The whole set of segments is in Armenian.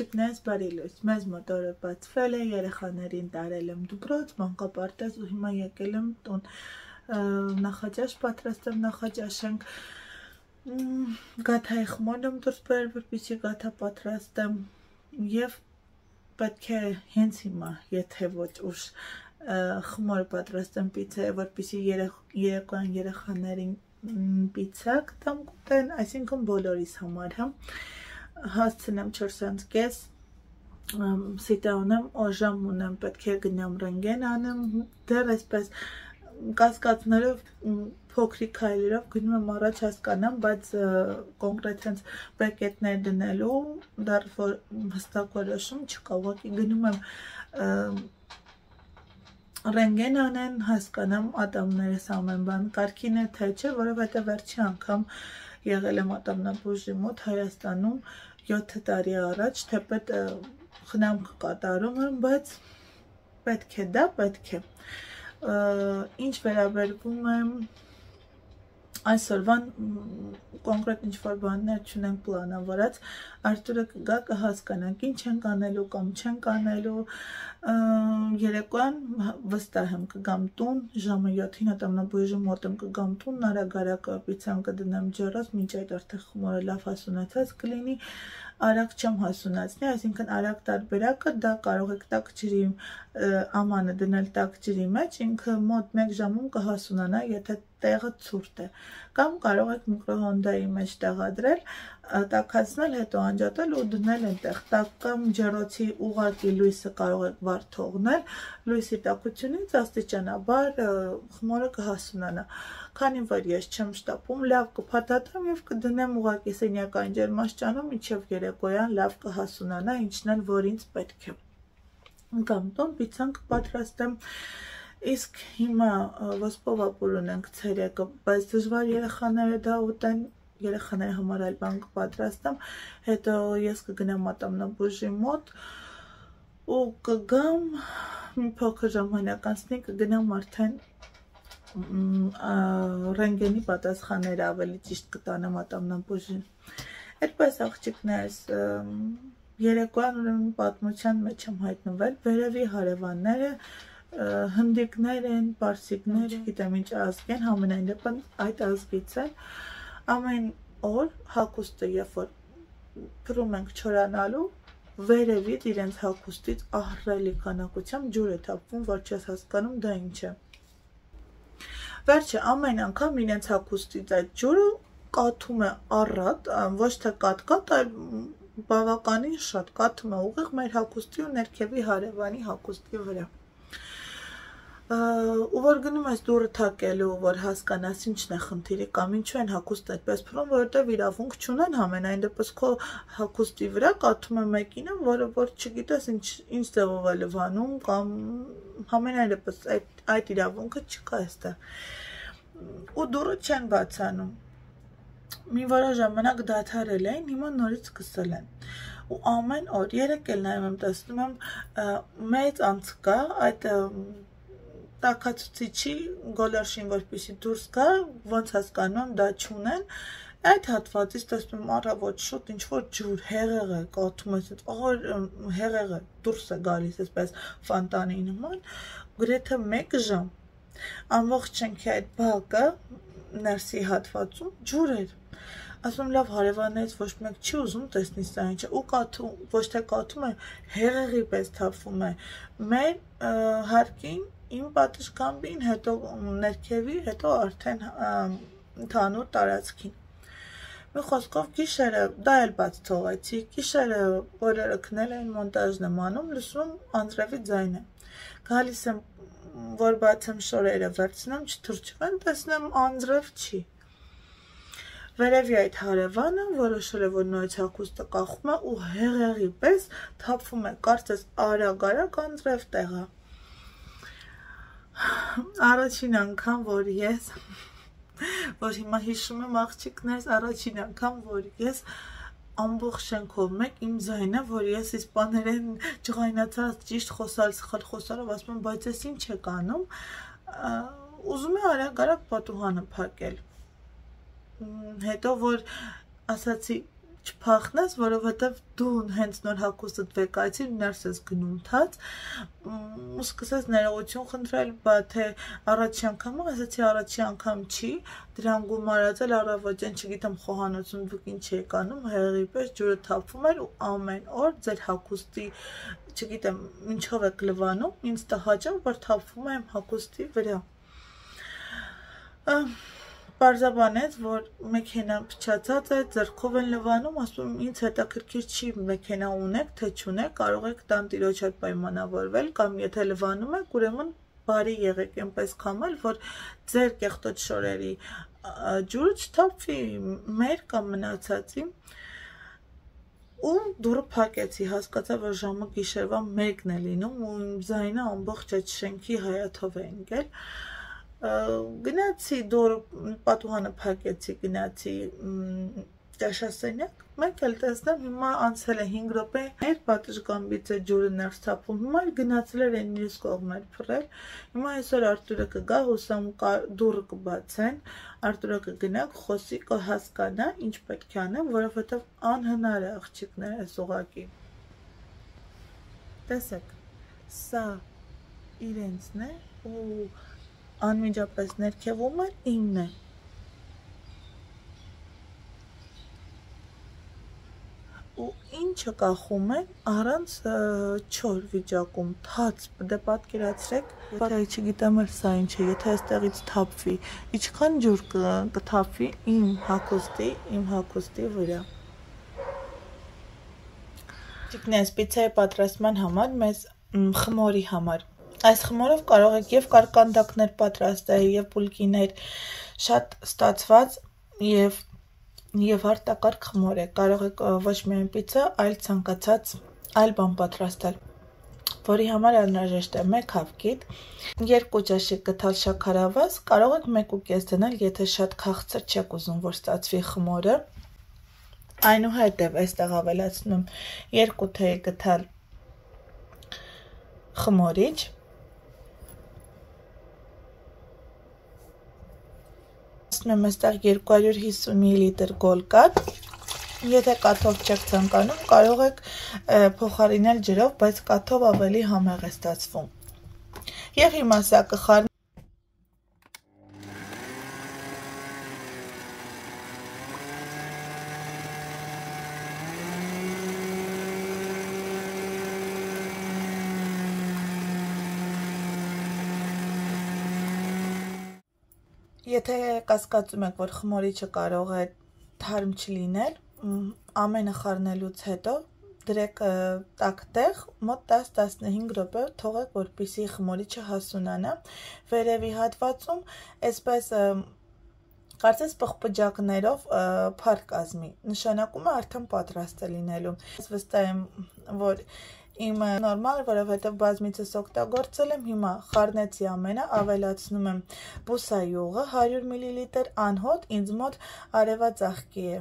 աղջիկներս բարի լույս։ Մեզ մոտ օրը բացվել է, երեխաներին տարել եմ դպրոց, մանկապարտեզ ու հիմա եկել եմ տուն։ Նախաճաշ պատրաստեմ, նախաճաշենք։ Գաթայի խմոր եմ դուրս բերել, որպեսզի գաթա պատրաստեմ եւ պետք է հենց հիմա, եթե ոչ ուշ խմոր պատրաստեմ պիցա, որպեսզի երեկոյան երեխաներին պիցա կտամ կուտեն, այսինքն բոլորիս համար, հա հասցնեմ 4-ից կես սիտա ունեմ, օժամ ունեմ, պետք է գնամ ռենգեն անեմ, դեռ այսպես կասկածներով փոքրիկ քայլերով գնում եմ առաջ հասկանամ, բայց կոնկրետ հենց բրեկետներ դնելու դեռ որ հստակ որոշում չկա, ուղղակի գնում եմ ռենգեն անեն, հասկանամ ատամներս ամեն բան կարքին է թե չէ, որովհետև վերջի անգամ եղել եմ ատամնաբուժի մոտ Հայաստանում 7 տարի առաջ, թեպետ խնամք կատարում եմ, բայց պետք է դա, պետք է։ Ինչ վերաբերվում է այսօրվան կոնկրետ ինչ-որ բաններ չունենք պլանավորած, Արտուրը կգա կհասկանանք ինչ ենք անելու կամ չենք անելու, երեկոյան վստահ եմ կգամ տուն, ժամը 7-ին ատամնաբույժի մոտ եմ կգամ տուն, նարագարակը պիցան կդնեմ ջրոց, մինչ այդ արդեն խմորը լավ հասունացած կլինի, արագ չեմ հասունացնի, այսինքն արագ տարբերակը դա կարող եք տաք ջրի ամանը դնել տաք ջրի մեջ, ինքը մոտ 1 ժամում կհասունանա, եթե տեղը ցուրտ է։ Կամ կարող եք միկրոհոնդայի մեջ տեղադրել, տաքացնել, հետո անջատել ու դնել այնտեղ։ Տաք կամ ջրոցի ուղակի լույսը կարող եք վար թողնել, լույսի տաքությունից աստիճանաբար խմորը կհասունանա քանի որ ես չեմ շտապում, լավ կփաթաթեմ եւ կդնեմ ուղակի սենյակային ջերմաստիճանում, ինչեւ երեկոյան լավ կհասունանա, ինչն էլ որ ինձ պետք է։ Կամ տոն պիցան կպատրաստեմ Իսկ հիմա ոսպով ապուլ ունենք ցերեկը, բայց դժվար երեխաները դա ուտեն, երեխաների համար այլ բան կպատրաստեմ, հետո ես կգնամ ատամնաբուժի մոտ ու կգամ մի փոքր ժամանակ անցնի կգնամ արդեն ռենգենի պատասխանները ավելի ճիշտ կտանեմ ատամնաբուժին։ Այդպես աղջիկներս երեկոյան ուրեմն պատմության մեջ եմ հայտնվել, վերևի հարևանները հնդիկներ են, պարսիկներ, գիտեմ ինչ ազգ են, համենայն դեպն այդ ազգից են։ Ամեն օր հակոստը երբ որ փռում ենք չորանալու, վերևից իրենց հակոստից ահռելի քանակությամբ ջուր է թափվում, որ չես հասկանում դա ինչ է։ Վերջը ամեն անգամ իրենց հագուստից այդ ջուրը կաթում է առատ, ոչ թե կատ-կատ, այլ բավականին շատ կաթում է ուղիղ մեր հագուստի ու ներքևի հարևանի հագուստի վրա ու որ գնում ես դուրը թակելու, որ հասկանաս ինչն է խնդիրը կամ ինչու են հակուստ այդպես փռում, որովհետև իրավունք չունեն համենայն դեպս քո հակուստի վրա կաթում է մեկինը, որը որ չգիտես ինչ ինչ ձևով է լվանում կամ համենայն դեպս այդ այդ իրավունքը չկա այստեղ։ Ու դուրը չեն բացանում։ Մի որոշ ժամանակ դադարել էին, հիմա նորից սկսել են ու ամեն օր երեք էլ նայում եմ տեսնում եմ մեծ անցկա այդ տակացուցիչի գոլորշին որպեսի դուրս գա, ոնց հասկանում դա չունեն, այդ հատվածից տեսնում եմ առավոտ շուտ ինչ որ ջուր հեղեղ է կաթում ես ահր հեղեղ է դուրս է գալիս այսպես ֆանտանի նման գրեթե 1 ժամ ամբողջ չենքի այդ բակը ներսի հատվածում ջուր էր ասում լավ հարևաններից ոչ մեկ չի ուզում տեսնի սա ինչ ու կաթում ոչ թե կաթում է հեղեղի պես թափվում է մեր հարկին իմ պատշգամբին, հետո ներքևի, հետո արդեն ընդհանուր տարածքին։ Մի խոսքով գիշերը, դա էլ բաց թողեցի, գիշերը օրերը քնել էին մոնտաժն եմ անում, լսում անձրևի ձայն է։ Գալիս եմ, որ բացեմ շորերը վերցնեմ, չթրջվեն, տեսնեմ անձրև չի։ Վերևի այդ հարևանը որոշել է, որ նորից հակուստը կախում է ու հեղեղի պես թափվում է, կարծես արագ-արագ անձրև տեղա առաջին անգամ, որ ես որ հիմա հիշում եմ աղջիկներս, առաջին անգամ, որ ես ամբողջ շենքով մեկ իմ զայնը, որ ես իսպաներեն ջղայնացած ճիշտ խոսալ, սխալ խոսալով ասում եմ, բայց ես ինչ եք անում, ուզում է արագ-արագ պատուհանը փակել։ Հետո որ ասացի չփախնես, որովհետև դու հենց նոր հակոստդ վեկայցի ներս ես գնում թաց, ու սկսես ներողություն խնդրել, բա թե առաջի անգամ, ասացի առաջի անգամ չի, դրան գումարածել առավոտյան, չգիտեմ, խոհանոցում դուք ինչ եք անում, հեղի պես ջուրը թափվում էր ու ամեն օր ձեր հակոստի, չգիտեմ, ինչով եք լվանում, ինձ տհաճա, որ թափվում է իմ հակոստի վրա։ Պարզաբանեց, որ մեքենան փչացած է, ձեռքով են լվանում, ասում ինձ հետաքրքիր չի մեքենա ունեք, թե չունեք, կարող եք տանտիրոջ հետ պայմանավորվել կամ եթե լվանում եք, ուրեմն բարի եղեք այնպես կամել, որ ձեր կեղտոտ շորերի ջուրը չթափվի մեր կամ մնացածի ու դուրը փակեցի, հասկացա, որ ժամը գիշերվա 1-ն է լինում ու իմ զայնը ամբողջ այդ շենքի հայաթով է ընկել գնացի դոր պատուհանը փակեցի, գնացի ճաշասենյակ, մեկ էլ տեսնեմ հիմա անցել է 5 րոպե, մեր պատշգամբից է ջուրը ներս թափում, հիմա գնացել էր այն մյուս կողմեր փռել, հիմա այսօր Արտուրը կգա, հուսամ դուրը կբացեն, Արտուրը կգնա, խոսի, կհասկանա, ինչ պետք է անեմ, որովհետև անհնար է աղջիկներ այս ուղակի։ Տեսեք, սա իրենցն է ու անմիջապես ներքևումը իմն է։ ու ինչը կախում են առանց չոր վիճակում թաց դե պատկերացրեք եթե չգիտեմ էլ սա ինչ է եթե այստեղից թափվի ինչքան ջուր կթափվի իմ հակոստի իմ հակոստի վրա Ճիկնես պիցայի պատրաստման համար մեզ խմորի համար Այս խմորով կարող եք եւ կարկանդակներ պատրաստել, եւ պուլկիներ, շատ ստացված եւ եւ արտակարգ խմոր է։ Կարող եք ոչ միայն պիցա, այլ ցանկացած այլ բան պատրաստել որի համար անհրաժեշտ է 1 հավկիտ, 2 ճաշի գթալ շաքարավազ, կարող եք 1.5 դնել, եթե շատ քաղցր չեք ուզում, որ ստացվի խմորը։ Այնուհետև այստեղ ավելացնում 2 թեյ գթալ խմորիչ, վերցնում եմ այստեղ 250 մլ գոլկատ։ Եթե կաթով չեք ցանկանում, կարող եք փոխարինել ջրով, բայց կաթով ավելի համեղ է ստացվում։ Եվ հիմա սա կխառ Եթե կասկածում եք, որ խմորիչը կարող է թարմ չլինել, ամենը խառնելուց հետո դրեք տաք տեղ մոտ 10-15 րոպե թողեք, որպեսզի խմորիչը հասունանա։ Վերևի հատվածում այսպես կարծես պղպջակներով փառ կազմի։ Նշանակում է արդեն պատրաստ է լինելու։ Ես վստահ եմ, որ իմը նորմալ որովհետև բազմիցս օգտագործել եմ, հիմա խառնեցի ամենը, ավելացնում եմ բուսայուղը 100 մլ անհոտ, ինձ մոտ արևածաղկի է։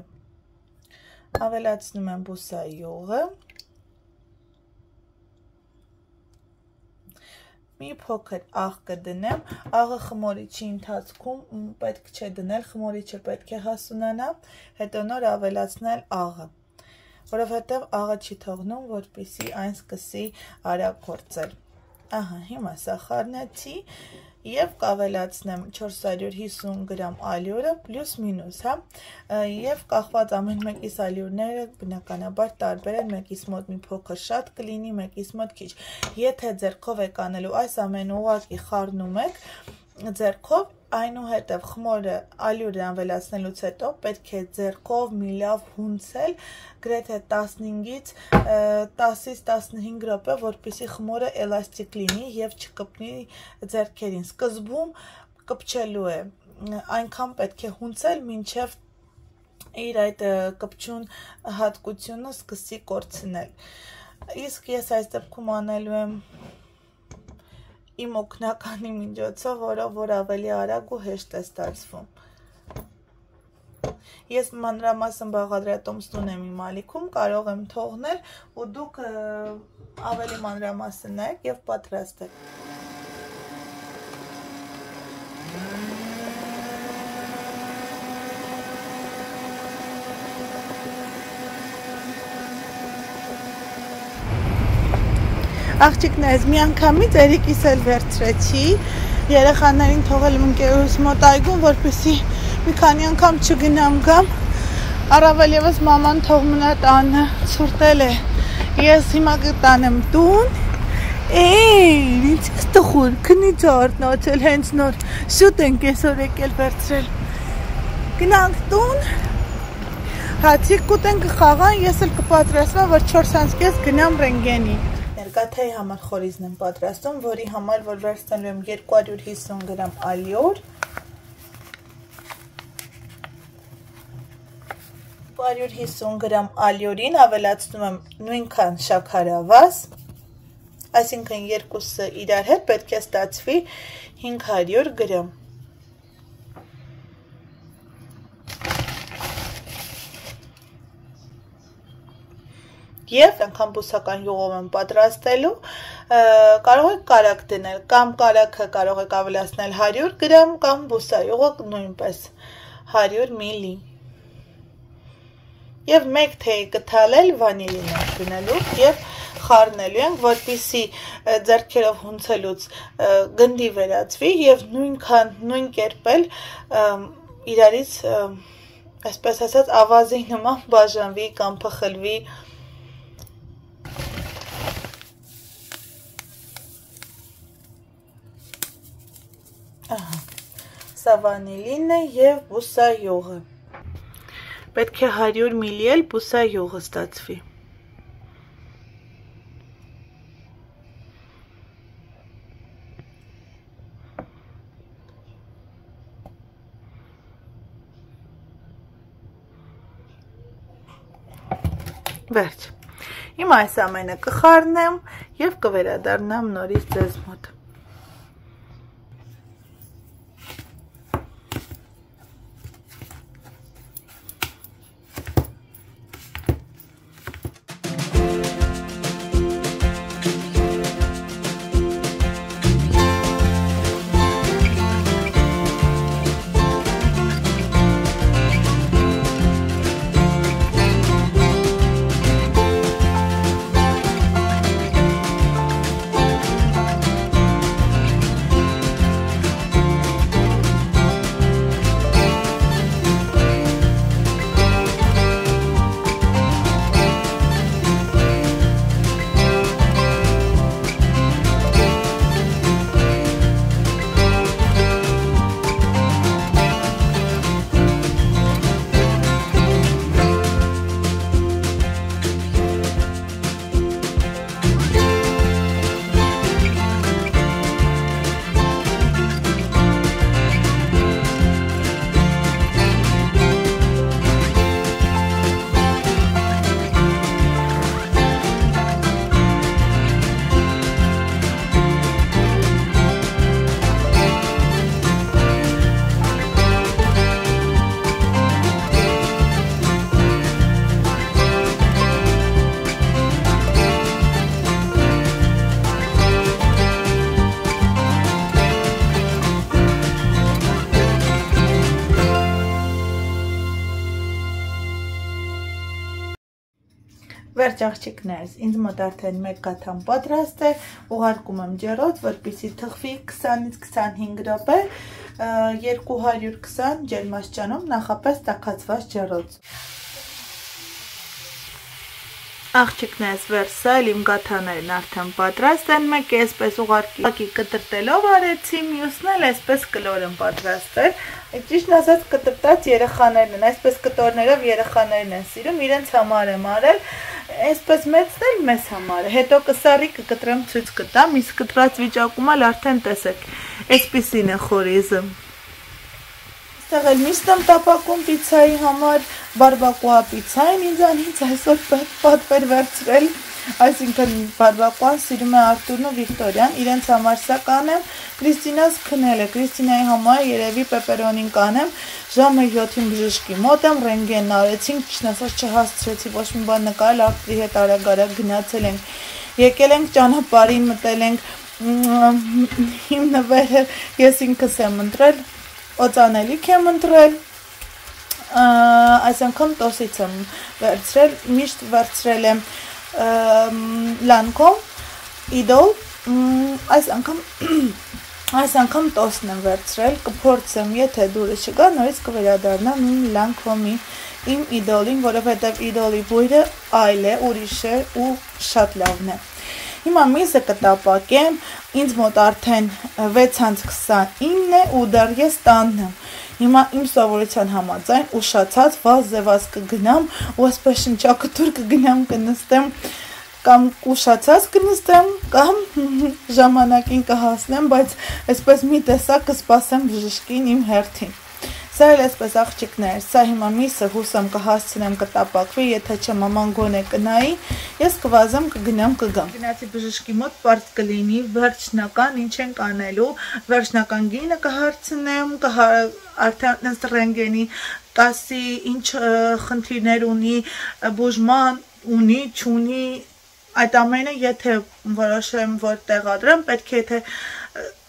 Ավելացնում եմ բուսայուղը։ մի փոքր աղ կդնեմ, աղը խմորիչի ընթացքում պետք չէ դնել, խմորիչը պետք է հասունանա, հետո նոր ավելացնել աղը որովհետև աղը չի թողնում, որպիսի այն սկսի արագ գործել։ Ահա, հիմա սա խառնեցի եւ կավելացնեմ 450 գրամ ալյուրը պլյուս մինուս, հա։ Եվ կախված ամեն մեկիս ալյուրները բնականաբար տարբեր են, մեկիս մոտ մի փոքր շատ կլինի, մեկիս մոտ քիչ։ Եթե ձեռքով եք անելու այս ամենը ուղակի խառնում եք ձեռքով այնուհետև խմորը ալյուրը անվելացնելուց հետո պետք է ձեռքով մի լավ հունցել գրեթե 15-ից 10-ից 15 րոպե, որպեսզի խմորը էլաստիկ լինի եւ չկպնի ձեռքերին։ Սկզբում կպչելու է, այնքան պետք է հունցել, մինչև իր այդ կպչուն հատկությունը սկսի կորցնել։ Իսկ ես այս դեպքում անելու եմ իմ օգնականի միջոցով, որով որ ավելի արագ ու հեշտ է ստացվում։ Ես մանրամասն բաղադրատոմս ունեմ իմ ալիքում, կարող եմ թողնել ու դուք ավելի մանրամասն նայեք եւ պատրաստեք։ Աղջիկներս մի անգամից Էրիկիս էլ վերցրեցի։ Երեխաներին թողել ընկերուս մոտ այգում, որպեսզի մի քանի անգամ չգնամ գամ։ Առավել եւս մաման թող մնա տանը, ցուրտել է։ Ես հիմա կտանեմ տուն։ Էй, ինչ է տխուր, քնի ճարտնացել հենց նոր։ Շուտ ենք այսօր եկել վերցրել։ Գնանք տուն։ Հացիկ կուտեն կխաղան, ես էլ կպատրաստվեմ, որ 4-ից գնամ ռենգենի ներկաթայի համար խորիզն եմ պատրաստում, որի համար որ վերցնելու եմ 250 գրամ ալյոր, 250 գրամ ալյորին ավելացնում եմ նույնքան շաքարավազ, այսինքն երկուսը իրար հետ պետք է ստացվի 500 գրամ։ եւ անգամ բուսական յուղով եմ պատրաստելու կարող եք կարակ դնել կամ կարակը կարող եք ավելացնել 100 գրամ կամ բուսայուղը նույնպես 100 մլի եւ մեկ թեյ կթալել վանիլին դնելու եւ խառնելու ենք, որպիսի ձեռքերով հունցելուց գնդի վերածվի եւ նույնքան նույն կերպել իրարից այսպես ասած ավազի նման բաժանվի կամ փխլվի Սա վանիլինն է եւ բուսայուղը։ Պետք է 100 մլի էլ բուսայուղը ստացվի։ Վերջ։ Հիմա այս ամենը կխառնեմ եւ կվերադառնամ նորից ձեզ մոտ։ Վերջ աղջիկներս, ինձ մոտ արդեն մեկ կաթան պատրաստ է, ուղարկում եմ ջերոց, որպիսի թխվի 20-ից 25 րոպե, 220 ջերմաստիճանում նախապես տաքացված ջերոց աղջիկներս վերսալ իմ գաթաներն արդեն պատրաստ են մեկ էսպես ուղարկի կտրտելով արեցի մյուսն էլ էսպես կլոր եմ պատրաստել ճիշտ ասած կտրտած երեխաներն են այսպես կտորներով երեխաներն են սիրում իրենց համար եմ արել այսպես մեծն էլ մեզ համար է հետո կսարի կկտրեմ ցույց կտամ իսկ կտրած վիճակում էլ արդեն տեսեք այսպեսին է խորիզը Այստեղ էլ միշտ եմ տապակում պիցայի համար, բարբակուա պիցային ինձանից այսօր պատվեր վերցրել, այսինքն բարբակուան սիրում է Արտուրն ու Վիկտորյան, իրենց համար սա կանեմ, Կրիստինաս քնել է, Կրիստինայի համար երևի պեպերոնին կանեմ, ժամը 7-ին բժշկի մոտ եմ, ռենգեն արեցինք, չնասած չհասցրեցի ոչ մի բան նկարել, Արտուրի հետ արագ-արագ գնացել ենք, եկել ենք ճանապարհին, մտել ենք հիմնվել ես ինքս եմ ընտրել օծանելիք եմ ընտրել, այս անգամ տոսից եմ վերցրել, միշտ վերցրել եմ լանկոմ, իդոլ այս անգամ այս անգամ տոսն եմ վերցրել, կփորձեմ, եթե դուրը չկա, նորից կվերադառնամ իմ Lancome-ի իմ իդոլին, որովհետև իդոլի բույրը այլ է, ուրիշ է ու շատ լավն է։ Հիմա միսը կտապակեմ, ինձ մոտ արդեն 6:29 է ու դեռ ես տանն եմ։ Հիմա իմ սովորության համաձայն ուշացած վազ ձևած կգնամ ու ասպես շնչակտուր կգնամ կնստեմ կամ ուշացած կնստեմ կամ ժամանակին կհասնեմ, բայց այսպես մի տեսակ կսպասեմ բժշկին իմ հերթին։ Սա էլ այսպես աղջիկներ, սա հիմա միսը հուսամ կհասցնեմ կտապակվի, եթե չէ մաման գոնե կնայի, ես կվազեմ կգնամ կգամ։ Գնացի բժշկի մոտ պարզ կլինի վերջնական ինչ ենք անելու, վերջնական գինը կհարցնեմ, արդեն ըստ ռենգենի կասի ինչ խնդիրներ ունի, բուժման ունի, չունի, այդ ամենը եթե որոշեմ որ տեղադրեմ, պետք է եթե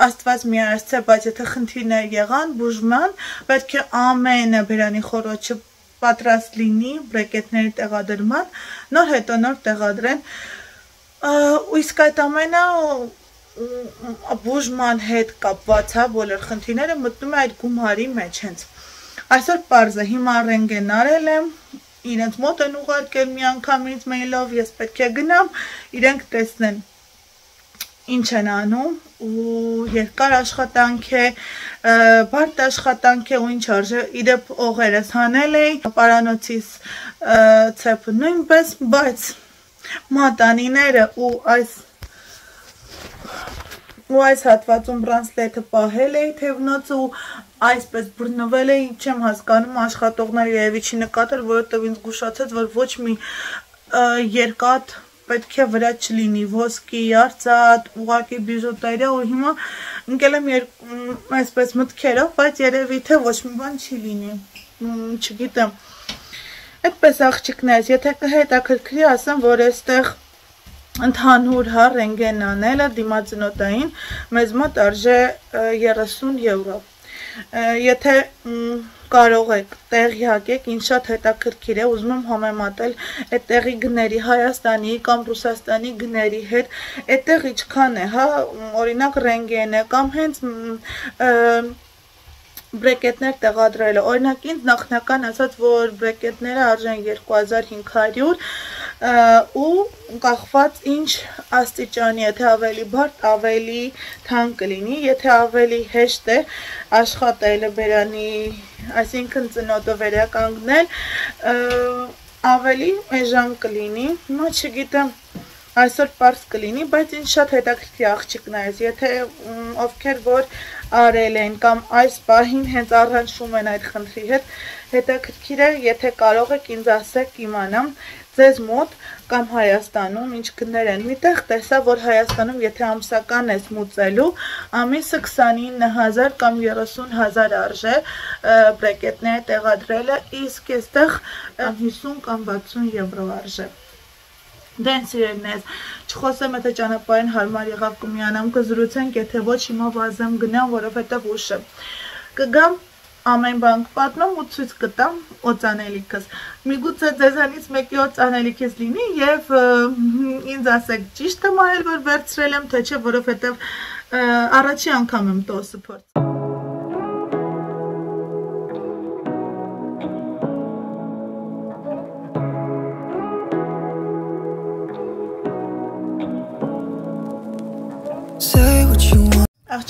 Աստված միարցե, բայց եթե խնդիրներ եղան բուժման, պետք է ամենը բերանի խորոչը պատրաստ լինի բրեկետների տեղադրման, նոր հետո նոր տեղադրեն։ Ու իսկ այդ ամենը բուժման հետ կապված հա բոլոր խնդիրները մտնում է այդ գումարի մեջ հենց։ Այսօր parz է հիմա ռենգեն արել եմ, իրենց մոտ են ուղարկել մի անգամից մեյլով, ես պետք է գնամ, իրենք տեսնեն ինչ են անում ու երկար աշխատանք է, բարդ աշխատանք է ու ինչ արժե, իրեպ օղերս հանել էի, պարանոցիս ծեպը նույնպես, բայց մատանիները ու այս ու այս հատվածում բրանսլետը պահել էի թևնոց ու այսպես բրնվել էի, չեմ հասկանում աշխատողները երևի չի նկատել, որովհետև ինձ գուշացեց, որ ոչ մի երկաթ պետք է վրա չլինի ոսկի, արծաթ, ուղակի բիժուտերիա ու հիմա ընկել եմ այսպես մտքերով, բայց երևի թե ոչ մի բան չի լինի։ Չգիտեմ։ Այդպես աղջիկներս, եթե կհետաքրքրի, ասեմ, որ այստեղ ընդհանուր հա ռենգեն անելը դիմացնոտային մեզ մոտ արժե 30 եվրո։ Եթե կարող եք տեղյակ եք, ինչ շատ հետաքրքիր է, ուզում եմ համեմատել այդ տեղի գների Հայաստանի կամ Ռուսաստանի գների հետ, այդտեղ ինչքան է, հա, օրինակ ռենգենը կամ հենց բրեկետներ տեղադրելը։ Օրինակ ինձ նախնական ասած, որ բրեկետները արժեն 2500 ու կախված ինչ աստիճանի, եթե ավելի բարդ, ավելի թանկ կլինի, եթե ավելի հեշտ է աշխատելը բերանի, այսինքն ծնոտը վերականգնել, ավելի էժան կլինի, հիմա չգիտեմ, այսօր պարզ կլինի, բայց ինձ շատ հետաքրքիր աղջիկներից, եթե ովքեր որ արել են կամ այս պահին հենց առանջում են այդ խնդրի հետ, հետաքրքիր է, եթե կարող եք ինձ ասեք իմանամ, ձեզ մոտ կամ Հայաստանում ինչ գներ են։ Միտեղ տեսա, որ Հայաստանում եթե ամսական ես մուծելու, ամիսը 29000 կամ 30000 արժե բրեկետները տեղադրելը, իսկ այստեղ 50 կամ 60 եվրո արժե։ Դեն սիրելիներս, չխոսեմ, եթե ճանապարհին հարմար եղավ կմիանամ, կզրուցենք, եթե ոչ հիմա վազեմ գնամ, որովհետև ուշ է։ Կգամ ամեն բան կպատմեմ ու ցույց կտամ օծանելիքս։ Միգուցե ձեզանից մեկի օծանելիքս լինի եւ ինձ ասեք ճիշտ եմ արել, որ վերցրել եմ, թե չէ, որովհետեւ առաջի անգամ եմ տոսը փորձ։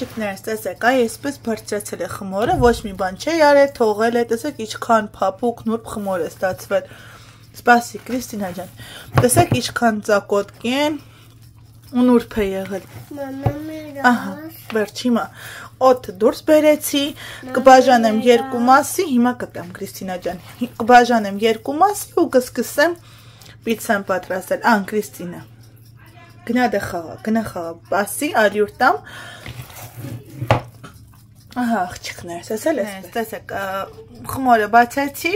աղջիկներս տեսեք, այ այսպես բարձրացել է խմորը, ոչ մի բան չի արել, թողել է, տեսեք ինչքան փափուկ նուրբ խմոր է ստացվել։ Սպասի, Կրիստինա ջան։ Տեսեք ինչքան ծակոտքի են ու նուրբ է եղել։ Ահա, վերջ հիմա օդ դուրս բերեցի, կբաժանեմ երկու մասի, հիմա կտամ Կրիստինա ջան։ Կբաժանեմ երկու մասի ու կսկսեմ պիցցան պատրաստել։ Ան Կրիստինա գնա դե խաղա, գնա խաղա, ասի արյուր տամ, Ահա աղջիկներ, տեսել ես, տեսեք, խմորը բացեցի,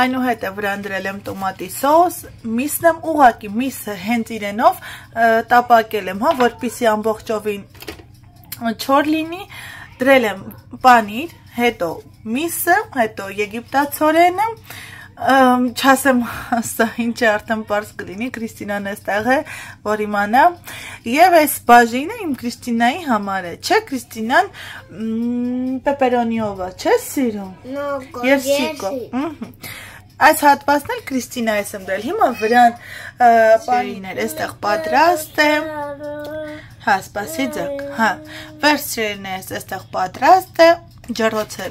այնուհետև վրան դրել եմ տոմատի սոս, միսն եմ ուղակի, միսը հենց իրենով տապակել եմ, հա, որպիսի ամբողջովին չոր լինի, դրել եմ պանիր, հետո միսը, հետո եգիպտացորենը, չասեմ սա ինչ է արդեն པարզ կլինի Քրիստինան էստեղ է որ իմանա եւ այս բաժինը իմ Քրիստինայի համար է չէ Քրիստինան պեպերոնիովա չէ սիրում Ես Երսիկո Այս հատվածն էլ Քրիստինա է սմրել հիմա վրան պարիներ էստեղ պատրաստ է Հա, սպասի ձակ, հա, վերցրելն է էստեղ պատրաստ է, ջրոցը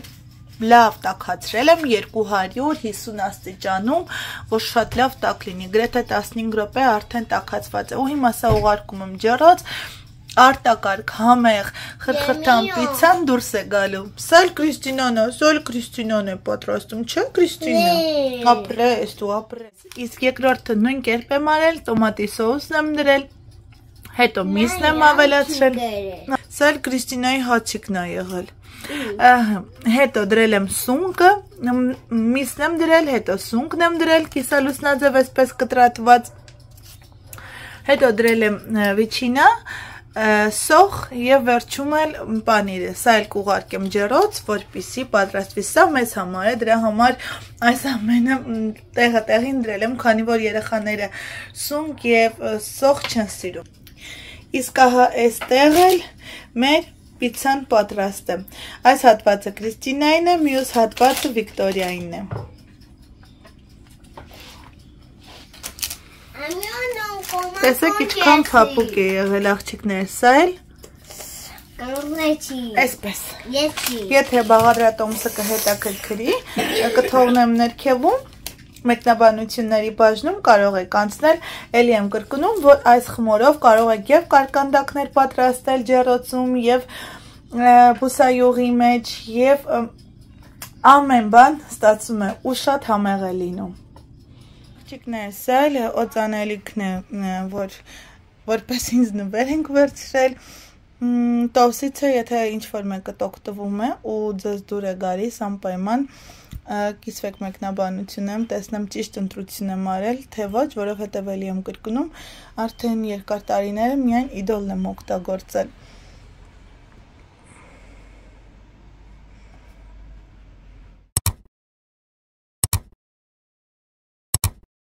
լավ տակացրել եմ 250 աստիճանում, որ շատ լավ տակ լինի, գրեթե 15 րոպե արդեն տակացված է, ու հիմա սա ուղարկում եմ ջրոց, արտակարգ համեղ խրխրթան պիցան դուրս է գալու։ Սա էլ Կրիստինան է, սա էլ Կրիստինան է պատրաստում, չէ՞ Կրիստինա։ Ապրես, դու ապրես։ Իսկ երկրորդը նույն կերպ եմ արել, տոմատի սոուսն եմ դրել, հետո միսն եմ ավելացրել։ Սա էլ Կրիստինայի հաչիկն է եղել։ Հետո դրել եմ սունկը, միսն եմ դրել, հետո սունկն եմ դրել, կիսալուսնաձև այսպես կտրատված։ Հետո դրել եմ վիչինա, սոխ եւ վերջում էլ պանիրը։ Սա էլ կուղարկեմ ջրոց, որպիսի պատրաստվի։ Սա մեզ համար է, դրա համար այս ամենը տեղը տեղին դրել եմ, քանի որ երեխաները սունկ եւ սոխ չեն սիրում։ Իսկ ահա այստեղ էլ մեր պիցցան պատրաստ է։ Այս հատվածը Կրիստինային է, մյուս հատվածը Վիկտորիային է։ Տեսեք ինչքան փափուկ է եղել աղջիկներ, սա էլ Այսպես։ Եթե բաղադրատոմսը կհետաքրքրի, կթողնեմ ներքևում մեկնաբանությունների բաժնում կարող եք անցնել, ելի եմ կրկնում, որ այս խմորով կարող եք եւ կարկանդակներ պատրաստել ջեռոցում եւ բուսայուղի մեջ եւ ամեն բան ստացվում է ու շատ համեղ է լինում։ Չիկներ, սա էլ օծանելիքն է, որ որպես ինձ նվեր ենք վերցրել տոսիցը, եթե ինչ որ մեկը օգտվում է ու ձեզ դուր է գալիս անպայման կիսվեք մեկնաբանությունեմ, տեսնեմ ճիշտ ընտրություն եմ արել, թե ոչ, որովհետև էլի եմ կրկնում, արդեն երկար տարիները միայն իդոլն եմ օգտագործել։